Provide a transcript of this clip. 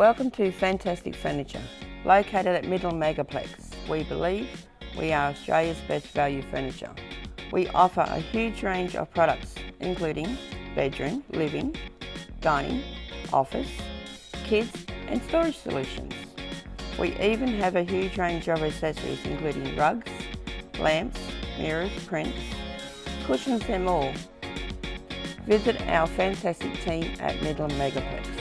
Welcome to Fantastic Furniture, located at Midland Megaplex. We believe we are Australia's best value furniture. We offer a huge range of products, including bedroom, living, dining, office, kids, and storage solutions. We even have a huge range of accessories, including rugs, lamps, mirrors, prints, cushions, and more. Visit our fantastic team at Midland Megaplex.